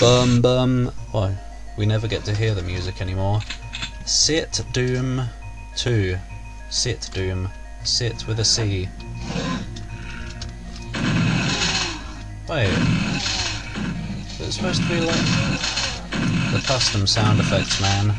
Bum bum. Why? We never get to hear the music anymore. Sit Doom 2. Sit Doom. Sit with a C. Wait. It's supposed to be like the custom sound effects man.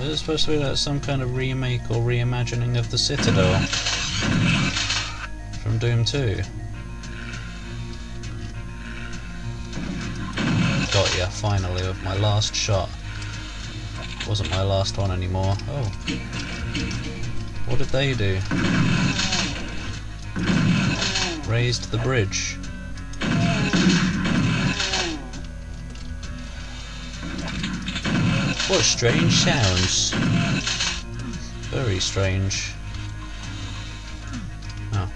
Is it supposed to be like some kind of remake or reimagining of the Citadel from Doom 2? Finally, with my last shot. Wasn't my last one anymore. Oh. What did they do? Raised the bridge. What strange sounds. Very strange. Oh.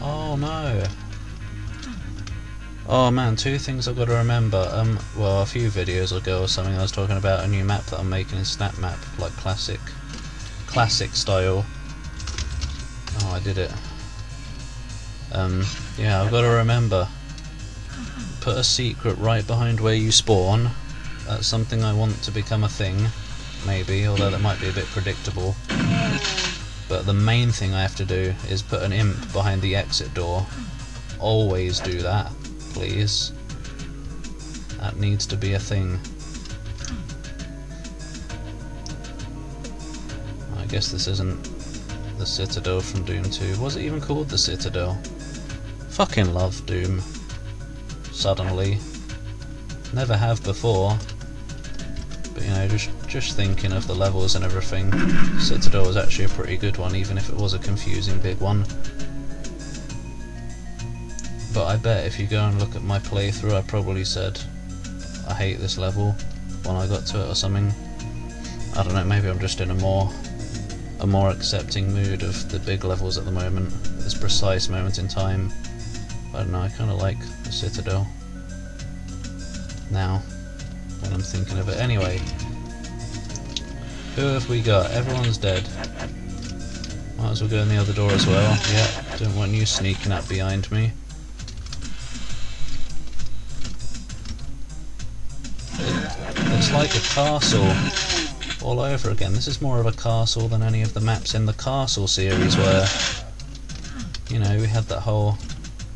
Oh no. Oh man, two things I've got to remember. Um, well, a few videos ago or something, I was talking about a new map that I'm making in Snap Map, like classic, classic style. Oh, I did it. Um, yeah, I've got to remember. Put a secret right behind where you spawn. That's something I want to become a thing, maybe, although that might be a bit predictable. But the main thing I have to do is put an imp behind the exit door. Always do that, please. That needs to be a thing. I guess this isn't the Citadel from Doom 2. Was it even called the Citadel? Fucking love Doom. Suddenly. Never have before. But you know, just just thinking of the levels and everything, Citadel was actually a pretty good one, even if it was a confusing big one. But I bet if you go and look at my playthrough, I probably said I hate this level when I got to it or something. I don't know, maybe I'm just in a more a more accepting mood of the big levels at the moment, this precise moment in time. I don't know, I kind of like the Citadel now when I'm thinking of it. Anyway, who have we got? Everyone's dead. Might as well go in the other door as well. Yeah, don't want you sneaking up behind me. It's like a castle all over again. This is more of a castle than any of the maps in the castle series were. You know, we had that whole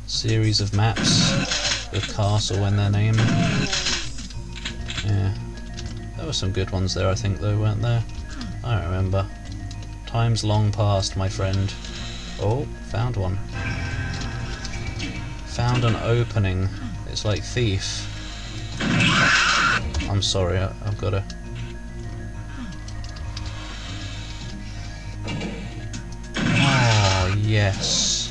series of maps with castle in their name. Yeah. There were some good ones there I think though, weren't there? I remember. Time's long past, my friend. Oh, found one. Found an opening. It's like Thief. I'm sorry, I, I've got to... Ah, yes.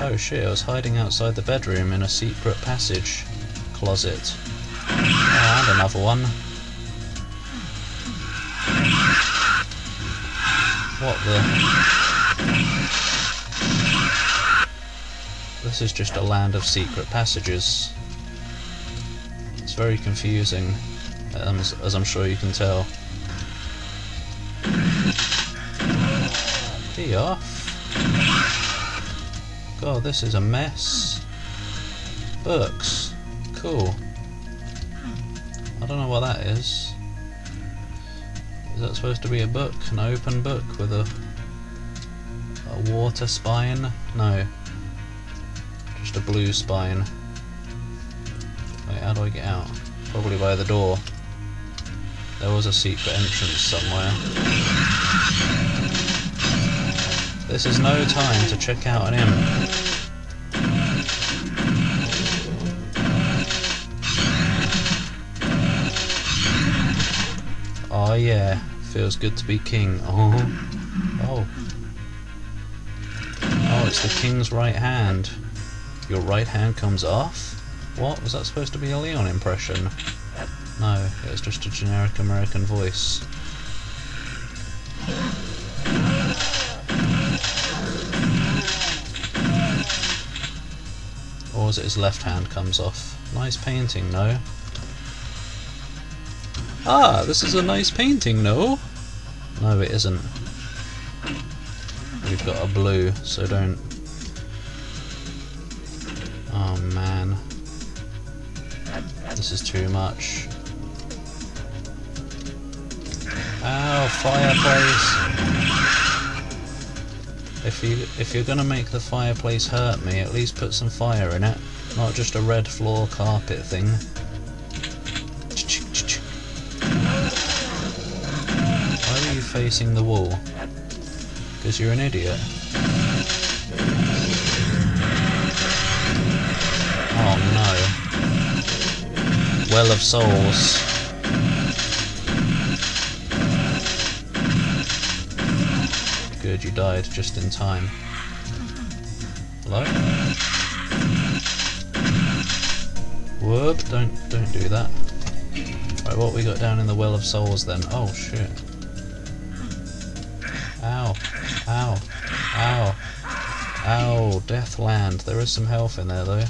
Oh shit, I was hiding outside the bedroom in a secret passage closet. Oh, and another one. What the... This is just a land of secret passages. Very confusing, um, as, as I'm sure you can tell. Be off. God, this is a mess. Books. Cool. I don't know what that is. Is that supposed to be a book? An open book with a a water spine? No. Just a blue spine. How do I get out? Probably by the door. There was a secret entrance somewhere. This is no time to check out an imp. Oh yeah, feels good to be king. Oh, oh, oh! It's the king's right hand. Your right hand comes off. What was that supposed to be a Leon impression? No, it was just a generic American voice. Or it his left hand comes off? Nice painting, no? Ah, this is a nice painting, no? No, it isn't. we've got a blue, so don't... Oh man. This is too much. Ow, fireplace! If you if you're gonna make the fireplace hurt me, at least put some fire in it, not just a red floor carpet thing. Why are you facing the wall? Because you're an idiot. Oh no. Well of Souls. Good, you died just in time. Hello? Whoop, don't don't do that. Right, what we got down in the Well of Souls then? Oh shit. Ow. Ow. Ow. Ow. Deathland. There is some health in there though.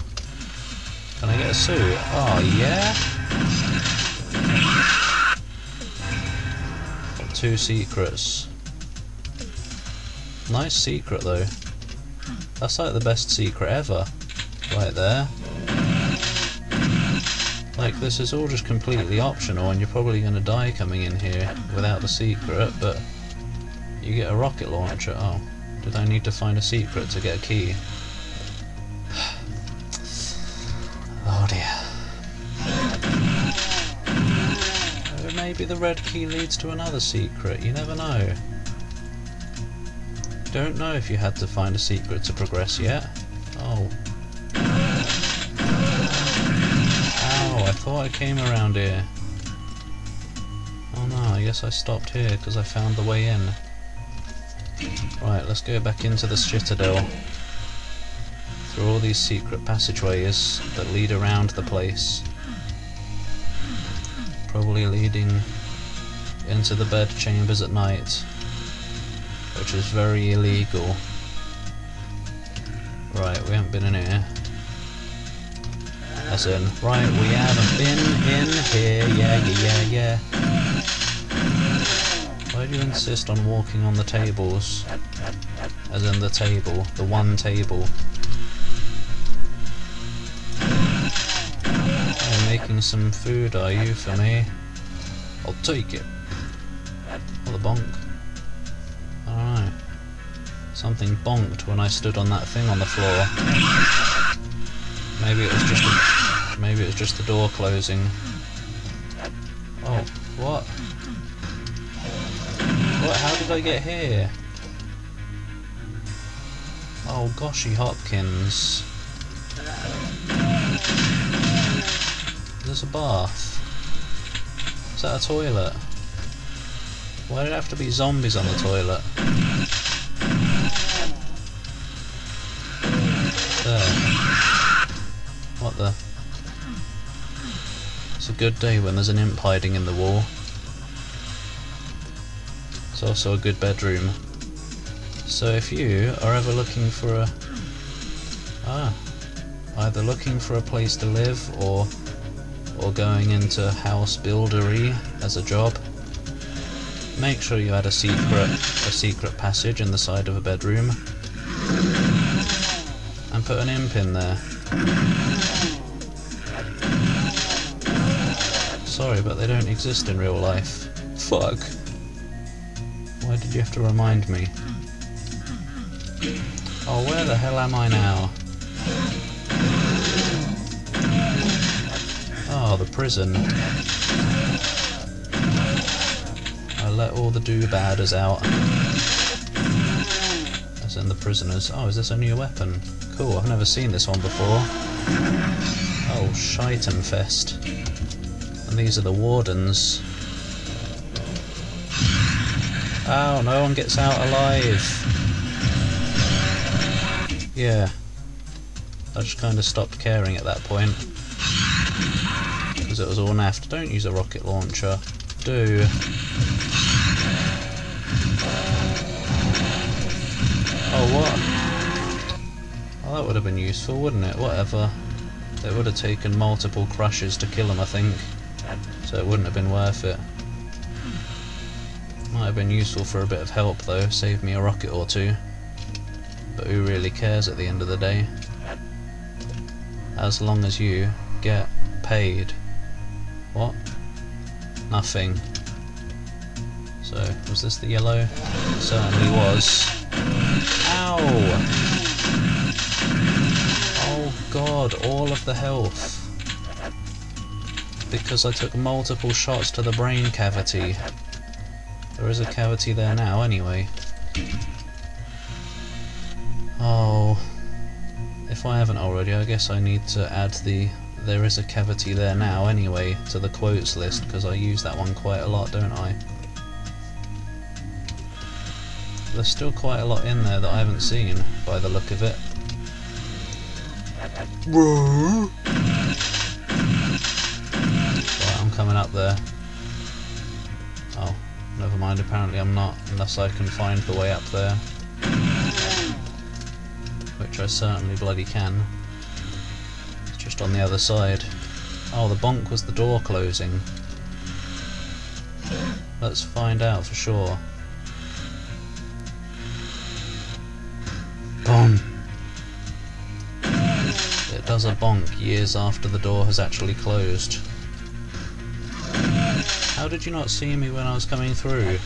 Can I get a suit? Oh yeah? Got two secrets. Nice secret though. That's like the best secret ever. Right there. Like this is all just completely optional and you're probably going to die coming in here without the secret, but you get a rocket launcher. Oh, did I need to find a secret to get a key? Maybe the red key leads to another secret, you never know don't know if you had to find a secret to progress yet. Oh. Ow, I thought I came around here. Oh no, I guess I stopped here because I found the way in. Right, let's go back into the citadel. Through all these secret passageways that lead around the place. Probably leading into the bed chambers at night which is very illegal. Right, we haven't been in here. As in, right, we haven't been in here, yeah, yeah, yeah, yeah. Why do you insist on walking on the tables? As in the table, the one table. Making some food, are you, for me? I'll take it. What the bonk? Alright. Something bonked when I stood on that thing on the floor. Maybe it was just maybe it was just the door closing. Oh, what? What? How did I get here? Oh, goshy Hopkins. Is a bath? Is that a toilet? Why did it have to be zombies on the toilet? There. What the? It's a good day when there's an imp hiding in the wall. It's also a good bedroom. So if you are ever looking for a... Ah, either looking for a place to live or or going into house buildery as a job, make sure you add a secret a secret passage in the side of a bedroom and put an imp in there. Sorry, but they don't exist in real life. Fuck. Why did you have to remind me? Oh, where the hell am I now? Oh, the prison. I let all the do-badders out. As in the prisoners. Oh, is this a new weapon? Cool, I've never seen this one before. Oh, Scheitenfest. And these are the wardens. Oh, no one gets out alive. Yeah. I just kind of stopped caring at that point. Because it was all naffed. Don't use a rocket launcher. Do. Oh, what? that would have been useful, wouldn't it? Whatever. It would have taken multiple crushes to kill him, I think. So it wouldn't have been worth it. Might have been useful for a bit of help though, save me a rocket or two. But who really cares at the end of the day? As long as you get paid. What? Nothing. So, was this the yellow? It certainly was. Ow! Oh god, all of the health. Because I took multiple shots to the brain cavity. There is a cavity there now, anyway. Oh. If I haven't already, I guess I need to add the there is a cavity there now anyway to the quotes list because I use that one quite a lot, don't I? There's still quite a lot in there that I haven't seen by the look of it. Right, I'm coming up there. Oh, never mind, apparently I'm not, unless I can find the way up there. Which I certainly bloody can. Just on the other side. Oh, the bonk was the door closing. Let's find out for sure. Boom! It does a bonk years after the door has actually closed. How did you not see me when I was coming through?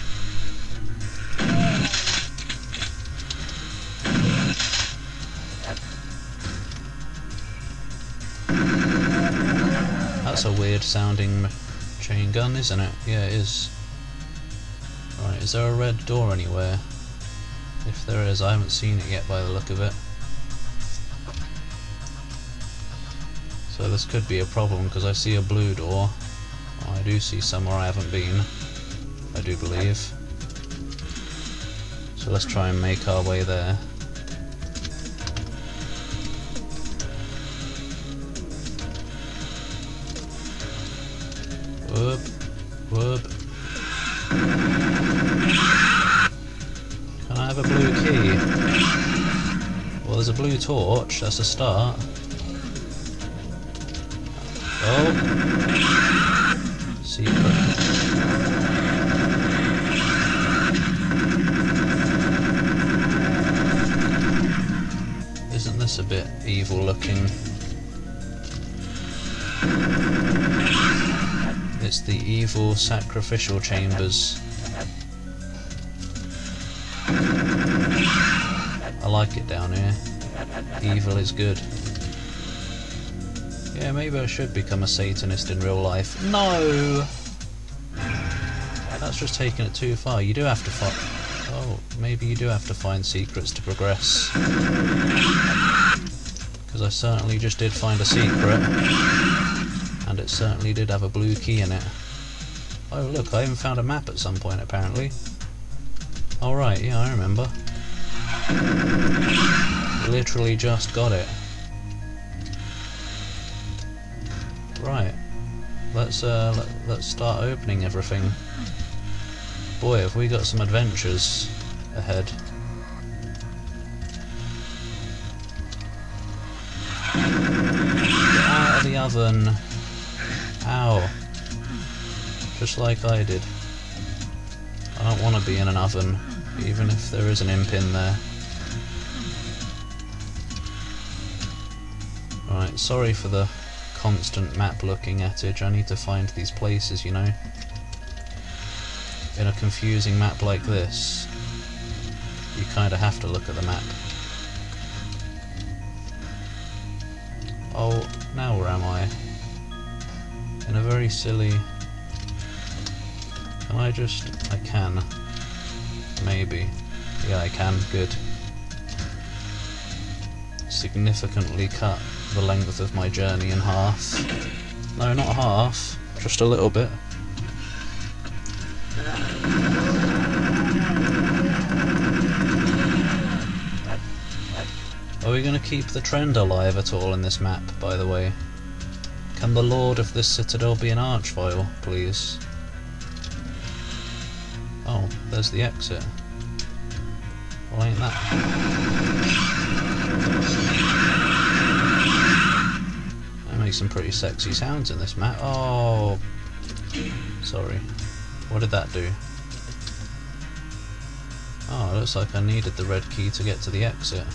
That's a weird sounding chain gun, isn't it? Yeah, it is. Right, is there a red door anywhere? If there is, I haven't seen it yet by the look of it. So this could be a problem because I see a blue door. Oh, I do see somewhere I haven't been. I do believe. So let's try and make our way there. There's a blue torch, that's a start. Oh! Secret. Isn't this a bit evil looking? It's the evil sacrificial chambers. I like it down here. Evil is good. Yeah, maybe I should become a Satanist in real life. No! That's just taking it too far. You do have to find... Oh, maybe you do have to find secrets to progress. Because I certainly just did find a secret. And it certainly did have a blue key in it. Oh look, I even found a map at some point apparently. Alright, yeah, I remember. Literally just got it. Right. Let's uh let, let's start opening everything. Boy, have we got some adventures ahead. Out of the oven. Ow. Just like I did. I don't want to be in an oven, even if there is an imp in there. Right, sorry for the constant map looking at it. I need to find these places, you know. In a confusing map like this, you kind of have to look at the map. Oh, now where am I? In a very silly... Can I just... I can. Maybe. Yeah, I can. Good. Significantly cut the length of my journey in half. No, not half. Just a little bit. Are we going to keep the trend alive at all in this map, by the way? Can the lord of this citadel be an archvile, please? Oh, there's the exit. Well, ain't that... Makes some pretty sexy sounds in this map. Oh... Sorry. What did that do? Oh, it looks like I needed the red key to get to the exit.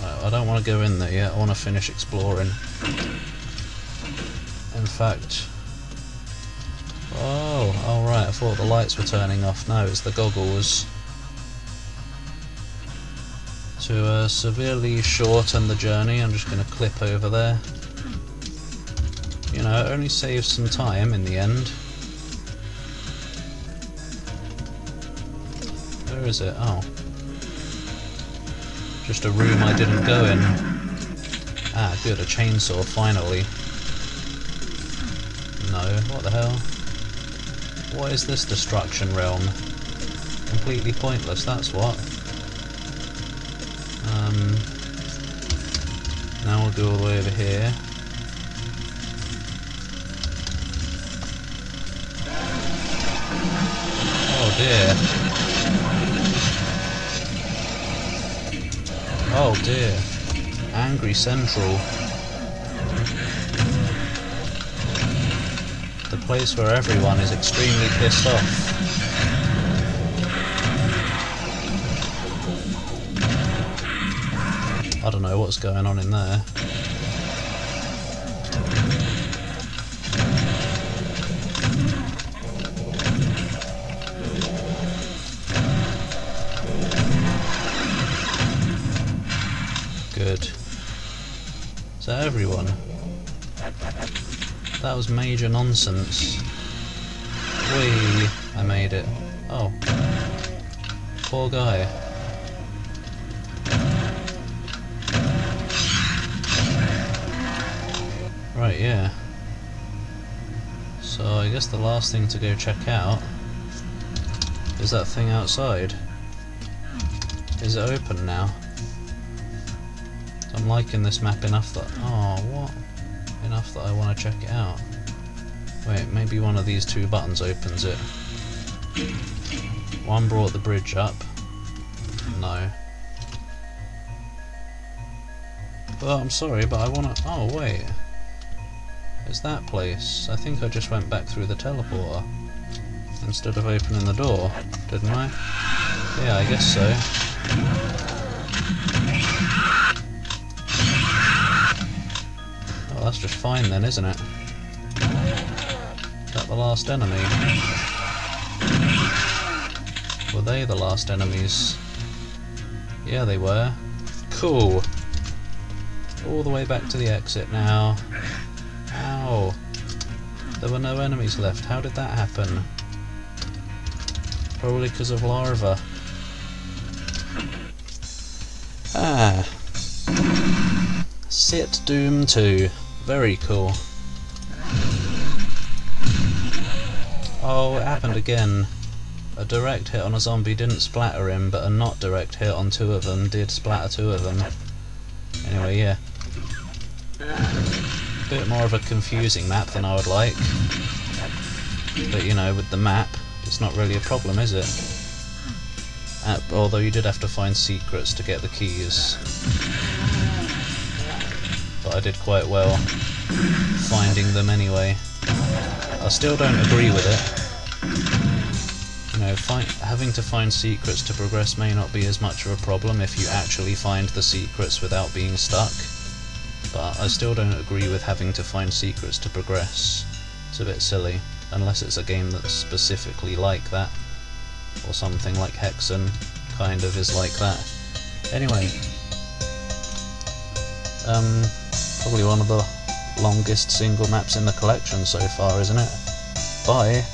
Right, I don't want to go in there yet, I want to finish exploring. In fact... Oh, alright, oh I thought the lights were turning off. No, it's the goggles. To uh, severely shorten the journey, I'm just going to clip over there. You know, it only saves some time in the end. Where is it? Oh. Just a room I didn't go in. Ah, good, a chainsaw, finally. No, what the hell? What is this destruction realm? Completely pointless, that's what. Um, now we'll go all the way over here. Oh dear. Oh dear. Angry Central. The place where everyone is extremely pissed off. I don't know what's going on in there. Good. That everyone? That was major nonsense. Whee! I made it. Oh. Poor guy. Right, yeah. So I guess the last thing to go check out is that thing outside. Is it open now? I'm liking this map enough that... Oh, what? Enough that I want to check it out. Wait, maybe one of these two buttons opens it. One brought the bridge up. No. Well, I'm sorry, but I want to... Oh, wait. It's that place. I think I just went back through the teleporter. Instead of opening the door, didn't I? Yeah, I guess so. that's just fine then, isn't it? Is that the last enemy? Were they the last enemies? Yeah, they were. Cool. All the way back to the exit now. Ow. There were no enemies left. How did that happen? Probably because of lava. Ah. Sit Doom 2. Very cool. Oh, it happened again. A direct hit on a zombie didn't splatter him, but a not direct hit on two of them did splatter two of them. Anyway, yeah. Bit more of a confusing map than I would like. But you know, with the map, it's not really a problem, is it? Uh, although you did have to find secrets to get the keys but I did quite well finding them anyway. I still don't agree with it. You know, having to find secrets to progress may not be as much of a problem if you actually find the secrets without being stuck, but I still don't agree with having to find secrets to progress. It's a bit silly, unless it's a game that's specifically like that, or something like Hexen kind of is like that. Anyway, um, Probably one of the longest single maps in the collection so far, isn't it? Bye!